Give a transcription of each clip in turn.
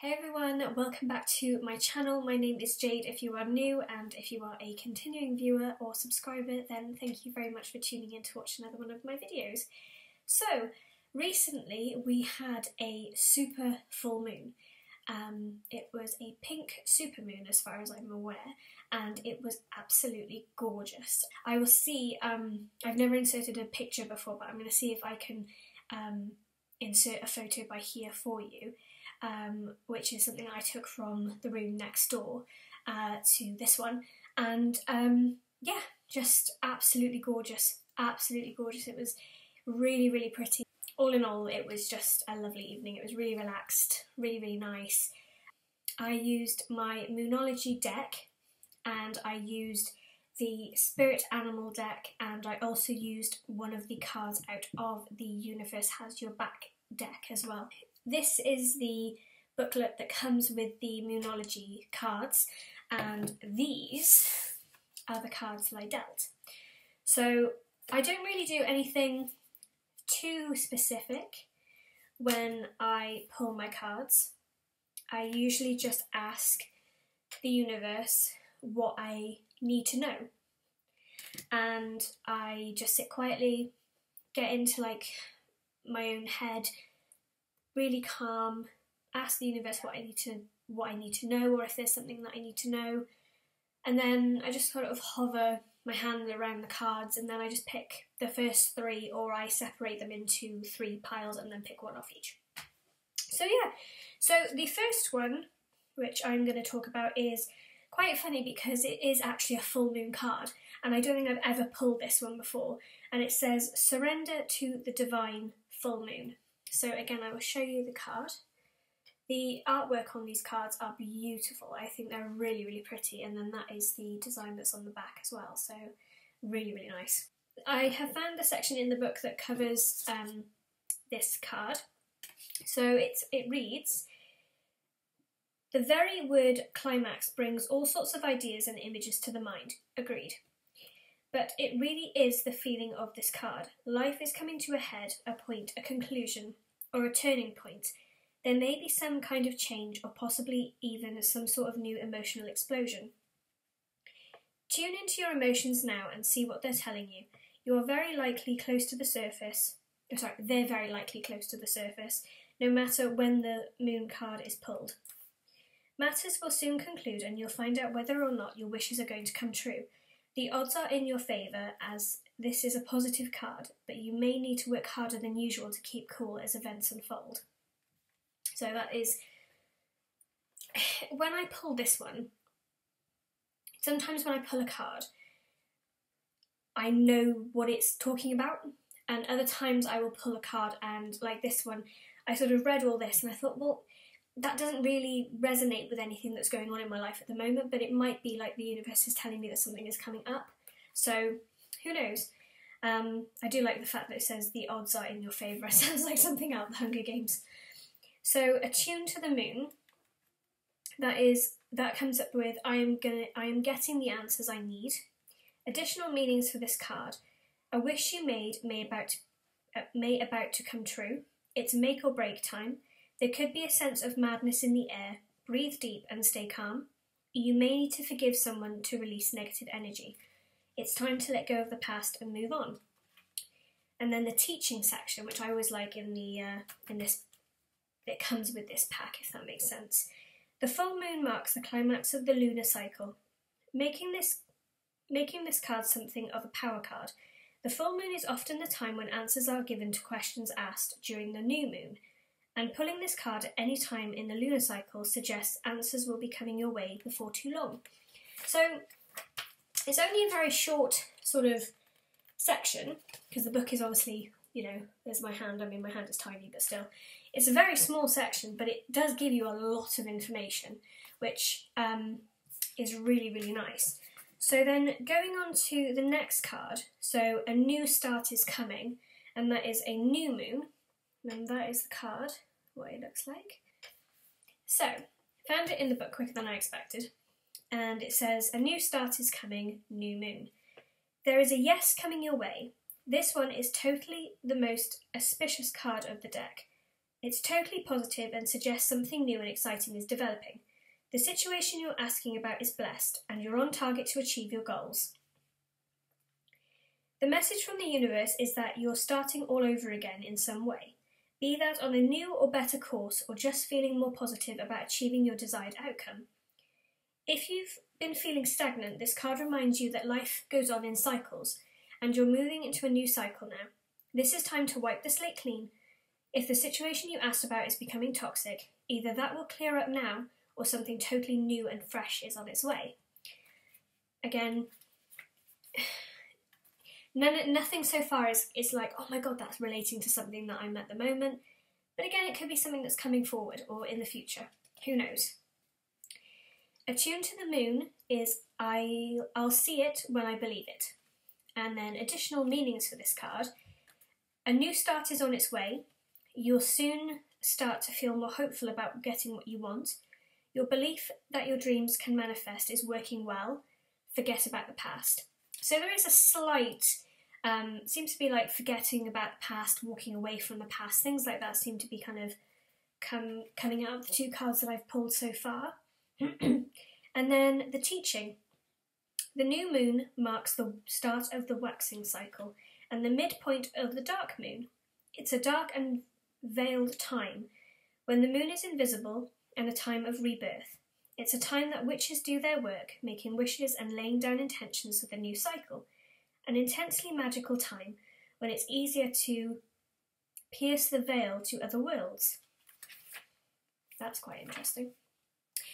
Hey everyone, welcome back to my channel. My name is Jade if you are new and if you are a continuing viewer or subscriber then thank you very much for tuning in to watch another one of my videos. So recently we had a super full moon. Um, it was a pink super moon as far as I'm aware and it was absolutely gorgeous. I will see, um, I've never inserted a picture before but I'm going to see if I can um, insert a photo by here for you um, which is something I took from the room next door uh, to this one. And um, yeah, just absolutely gorgeous, absolutely gorgeous. It was really, really pretty. All in all, it was just a lovely evening. It was really relaxed, really, really nice. I used my Moonology deck and I used the Spirit Animal deck and I also used one of the cards out of the Universe Has Your Back deck as well. This is the booklet that comes with the Moonology cards, and these are the cards that I dealt. So I don't really do anything too specific when I pull my cards. I usually just ask the universe what I need to know. And I just sit quietly, get into like my own head, really calm, ask the universe what I need to what I need to know or if there's something that I need to know. And then I just sort of hover my hand around the cards and then I just pick the first three or I separate them into three piles and then pick one off each. So yeah, so the first one, which I'm going to talk about, is quite funny because it is actually a full moon card and I don't think I've ever pulled this one before and it says surrender to the divine full moon. So again, I will show you the card. The artwork on these cards are beautiful. I think they're really, really pretty. And then that is the design that's on the back as well. So really, really nice. I have found a section in the book that covers um, this card. So it's, it reads, the very word climax brings all sorts of ideas and images to the mind. Agreed. But it really is the feeling of this card. Life is coming to a head, a point, a conclusion, or a turning point. There may be some kind of change, or possibly even some sort of new emotional explosion. Tune into your emotions now and see what they're telling you. You are very likely close to the surface. Oh, sorry, they're very likely close to the surface, no matter when the moon card is pulled. Matters will soon conclude, and you'll find out whether or not your wishes are going to come true. The odds are in your favour as this is a positive card, but you may need to work harder than usual to keep cool as events unfold. So that is when I pull this one, sometimes when I pull a card, I know what it's talking about, and other times I will pull a card and, like this one, I sort of read all this and I thought, well, that doesn't really resonate with anything that's going on in my life at the moment, but it might be like the universe is telling me that something is coming up. So who knows? Um, I do like the fact that it says the odds are in your favour. It sounds like something out of the Hunger Games. So attuned to the moon, that is that comes up with I am gonna I am getting the answers I need. Additional meanings for this card: a wish you made may about uh, may about to come true. It's make or break time. There could be a sense of madness in the air. Breathe deep and stay calm. You may need to forgive someone to release negative energy. It's time to let go of the past and move on. And then the teaching section, which I always like in the uh, in this, it comes with this pack, if that makes sense. The full moon marks the climax of the lunar cycle, making this making this card something of a power card. The full moon is often the time when answers are given to questions asked during the new moon, and pulling this card at any time in the lunar cycle suggests answers will be coming your way before too long. So it's only a very short sort of section because the book is obviously, you know, there's my hand. I mean, my hand is tiny, but still, it's a very small section, but it does give you a lot of information, which um, is really, really nice. So then going on to the next card, so a new start is coming, and that is a new moon, and that is the card what it looks like. So, found it in the book quicker than I expected, and it says, A new start is coming, new moon. There is a yes coming your way. This one is totally the most auspicious card of the deck. It's totally positive and suggests something new and exciting is developing. The situation you're asking about is blessed, and you're on target to achieve your goals. The message from the universe is that you're starting all over again in some way, be that on a new or better course or just feeling more positive about achieving your desired outcome. If you've been feeling stagnant, this card reminds you that life goes on in cycles, and you're moving into a new cycle now. This is time to wipe the slate clean. If the situation you asked about is becoming toxic, either that will clear up now or something totally new and fresh is on its way. Again, None, nothing so far is, is like, oh my god, that's relating to something that I'm at the moment. But again, it could be something that's coming forward or in the future. Who knows? Attuned to the moon is I, I'll see it when I believe it. And then additional meanings for this card. A new start is on its way. You'll soon start to feel more hopeful about getting what you want. Your belief that your dreams can manifest is working well. Forget about the past. So there is a slight, um, seems to be like forgetting about the past, walking away from the past, things like that seem to be kind of come coming out of the two cards that I've pulled so far. And then the teaching. The new moon marks the start of the waxing cycle and the midpoint of the dark moon. It's a dark and veiled time when the moon is invisible and a time of rebirth. It's a time that witches do their work, making wishes and laying down intentions for the new cycle. An intensely magical time when it's easier to pierce the veil to other worlds. That's quite interesting.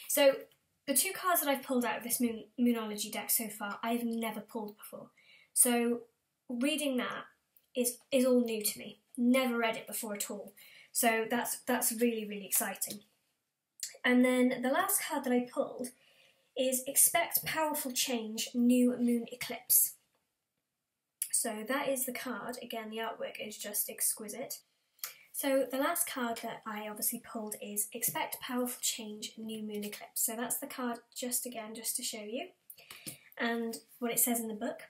So, the two cards that I've pulled out of this moon, Moonology deck so far, I've never pulled before. So, reading that is is all new to me. Never read it before at all. So that's that's really really exciting. And then the last card that I pulled is Expect Powerful Change New Moon Eclipse. So that is the card. Again, the artwork is just exquisite. So the last card that I obviously pulled is Expect Powerful Change New Moon Eclipse. So that's the card just again, just to show you. And what it says in the book.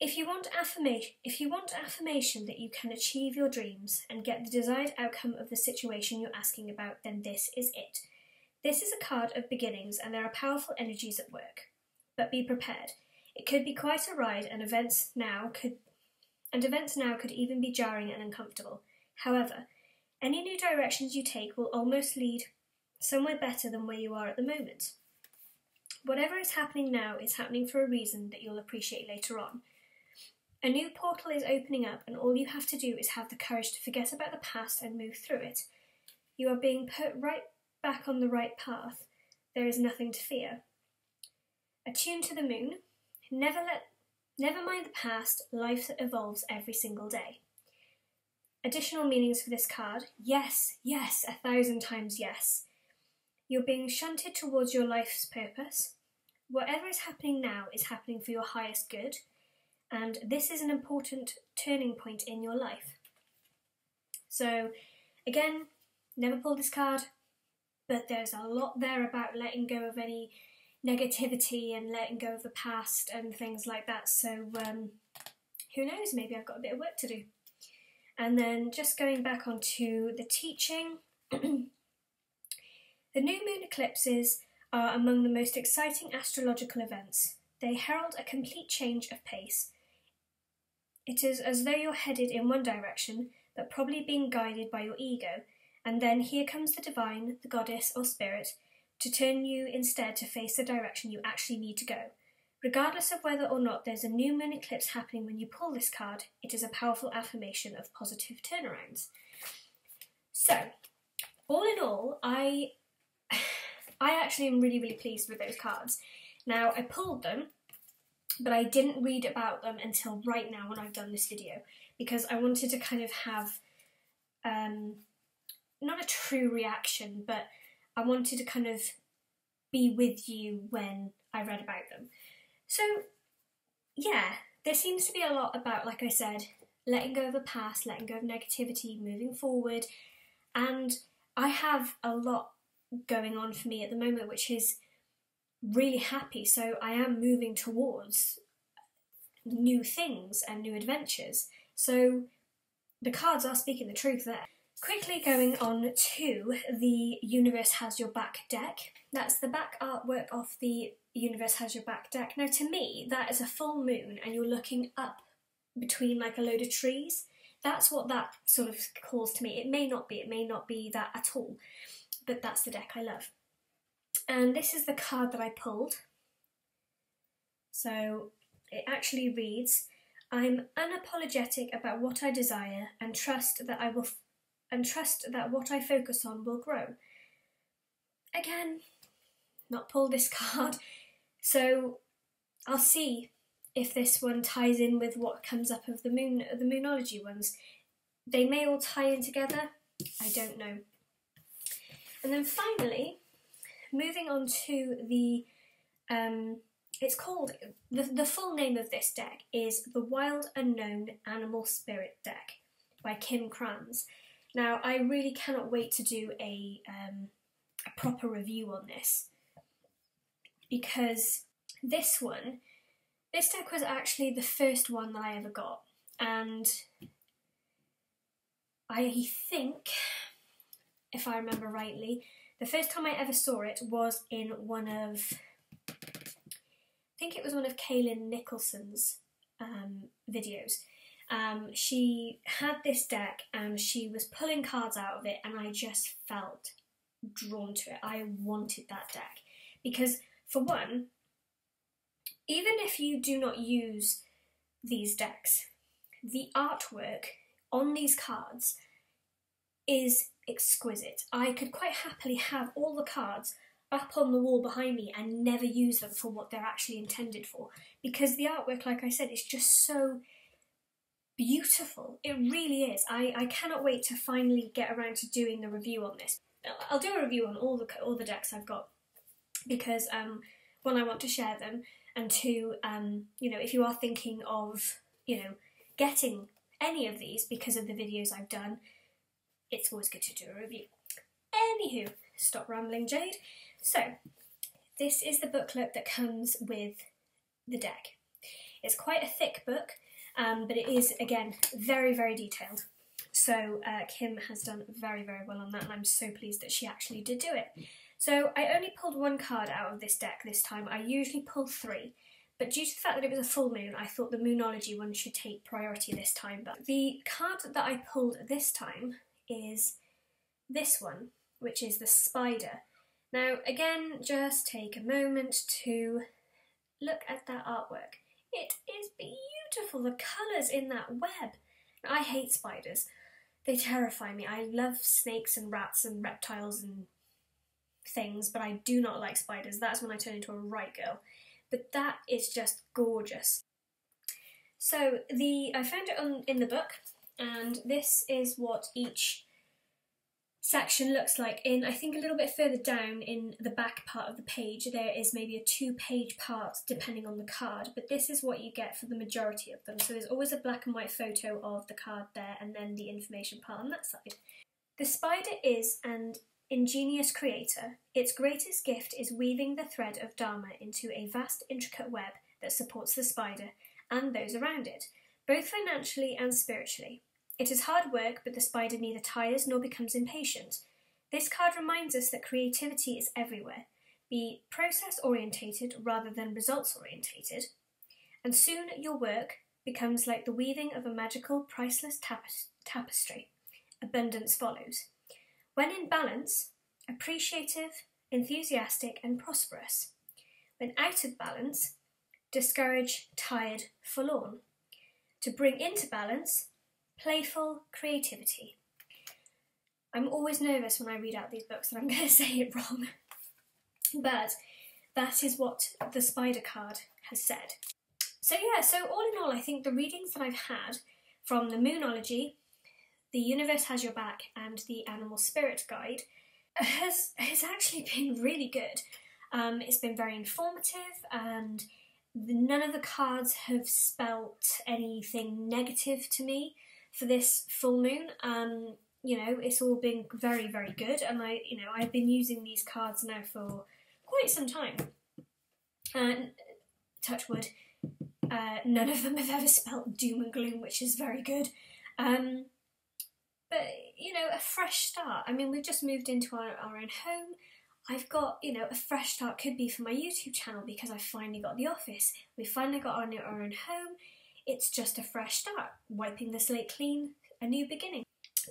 If you want affirmation, if you want affirmation that you can achieve your dreams and get the desired outcome of the situation you're asking about, then this is it. This is a card of beginnings and there are powerful energies at work. But be prepared. It could be quite a ride and events now could and events now could even be jarring and uncomfortable. However, any new directions you take will almost lead somewhere better than where you are at the moment. Whatever is happening now is happening for a reason that you'll appreciate later on. A new portal is opening up, and all you have to do is have the courage to forget about the past and move through it. You are being put right back on the right path. There is nothing to fear. Attune to the moon. Never let never mind the past, life evolves every single day. Additional meanings for this card yes, yes, a thousand times yes. You're being shunted towards your life's purpose. Whatever is happening now is happening for your highest good and this is an important turning point in your life. So, again, never pull this card, but there's a lot there about letting go of any negativity and letting go of the past and things like that. So, um, who knows? Maybe I've got a bit of work to do. And then just going back onto the teaching, the new moon eclipses are among the most exciting astrological events. They herald a complete change of pace it is as though you're headed in one direction, but probably being guided by your ego, and then here comes the divine, the goddess, or spirit, to turn you instead to face the direction you actually need to go. Regardless of whether or not there's a new moon eclipse happening when you pull this card, it is a powerful affirmation of positive turnarounds. So, all in all, I I actually am really, really pleased with those cards. Now, I pulled them but I didn't read about them until right now when I've done this video because I wanted to kind of have um, not a true reaction, but I wanted to kind of be with you when I read about them. So, yeah, there seems to be a lot about, like I said, letting go of the past, letting go of negativity, moving forward, and I have a lot going on for me at the moment, which is really happy. So I am moving towards new things and new adventures. So the cards are speaking the truth there. Quickly going on to the Universe Has Your Back deck. That's the back artwork of the Universe Has Your Back deck. Now, to me, that is a full moon and you're looking up between like a load of trees. That's what that sort of calls to me. It may not be, it may not be that at all, but that's the deck I love. And this is the card that I pulled. So it actually reads I'm unapologetic about what I desire and trust that I will and trust that what I focus on will grow. Again, not pull this card. So I'll see if this one ties in with what comes up of the moon the moonology ones. They may all tie in together. I don't know. And then finally, moving on to the um, it's called the, the full name of this deck is the Wild Unknown Animal Spirit deck by Kim Krans. Now I really cannot wait to do a um, a proper review on this because this one this deck was actually the first one that I ever got and I think if I remember rightly the first time I ever saw it was in one of I think it was one of Kaylin Nicholson's um, videos. Um, she had this deck and she was pulling cards out of it, and I just felt drawn to it. I wanted that deck because, for one, even if you do not use these decks, the artwork on these cards is exquisite. I could quite happily have all the cards up on the wall behind me and never use them for what they're actually intended for because the artwork, like I said, is just so beautiful. It really is. I, I cannot wait to finally get around to doing the review on this. I'll do a review on all the all the decks I've got because um, one I want to share them and two um, you know if you are thinking of you know getting any of these because of the videos I've done, it's always good to do a review. Anywho, stop rambling, Jade. So, this is the booklet that comes with the deck. It's quite a thick book, um, but it is, again, very, very detailed. So, uh, Kim has done very, very well on that, and I'm so pleased that she actually did do it. So, I only pulled one card out of this deck this time. I usually pull three, but due to the fact that it was a full moon, I thought the Moonology one should take priority this time. But the card that I pulled this time is this one, which is the Spider. Now, again, just take a moment to look at that artwork. It is beautiful, the colours in that web. I hate spiders. They terrify me. I love snakes and rats and reptiles and things, but I do not like spiders. That's when I turn into a right girl. But that is just gorgeous. So the I found it on in the book, and this is what each section looks like in I think a little bit further down in the back part of the page there is maybe a two page part depending on the card but this is what you get for the majority of them so there's always a black and white photo of the card there and then the information part on that side. The spider is an ingenious creator. Its greatest gift is weaving the thread of Dharma into a vast intricate web that supports the spider and those around it, both financially and spiritually. It is hard work, but the spider neither tires nor becomes impatient. This card reminds us that creativity is everywhere. Be process orientated rather than results orientated, and soon your work becomes like the weaving of a magical, priceless tapestry. Abundance follows. When in balance, appreciative, enthusiastic, and prosperous. When out of balance, discouraged, tired, forlorn. To bring into balance, playful creativity. I'm always nervous when I read out these books and I'm going to say it wrong, but that is what the spider card has said. So, yeah, so all in all, I think the readings that I've had from the Moonology, The Universe Has Your Back, and the Animal Spirit Guide has, has actually been really good. Um, it's been very informative and none of the cards have spelt anything negative to me for this full moon. Um, you know, it's all been very, very good, and I, you know, I've been using these cards now for quite some time. And touch wood, uh, none of them have ever spelt doom and gloom, which is very good. Um, but you know, a fresh start. I mean, we've just moved into our, our own home. I've got, you know, a fresh start could be for my YouTube channel because I finally got the office. We finally got our, our own home. It's just a fresh start, wiping the slate clean, a new beginning.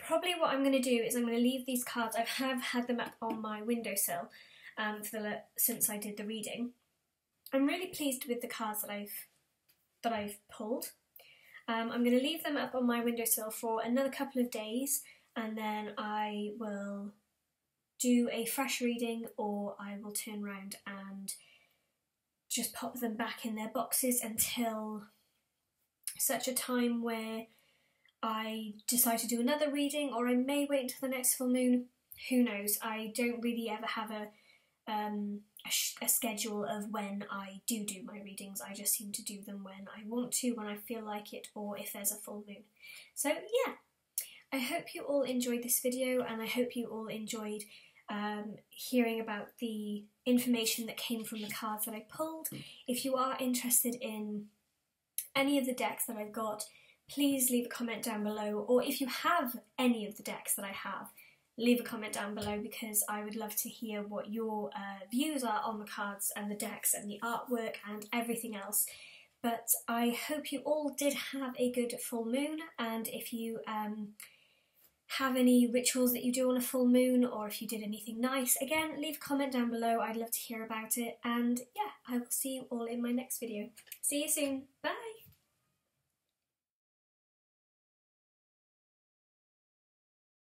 Probably what I'm going to do is I'm going to leave these cards. I have had them up on my windowsill um, for the since I did the reading. I'm really pleased with the cards that I've that I've pulled. Um, I'm going to leave them up on my windowsill for another couple of days, and then I will do a fresh reading, or I will turn around and just pop them back in their boxes until such a time where I decide to do another reading, or I may wait until the next full moon. Who knows? I don't really ever have a um, a, schedule of when I do do my readings. I just seem to do them when I want to, when I feel like it, or if there's a full moon. So yeah, I hope you all enjoyed this video, and I hope you all enjoyed um, hearing about the information that came from the cards that I pulled. If you are interested in any of the decks that I've got, please leave a comment down below, or if you have any of the decks that I have, leave a comment down below because I would love to hear what your uh, views are on the cards and the decks and the artwork and everything else. But I hope you all did have a good full moon, and if you um, have any rituals that you do on a full moon or if you did anything nice, again, leave a comment down below. I'd love to hear about it. And yeah, I will see you all in my next video. See you soon. Bye!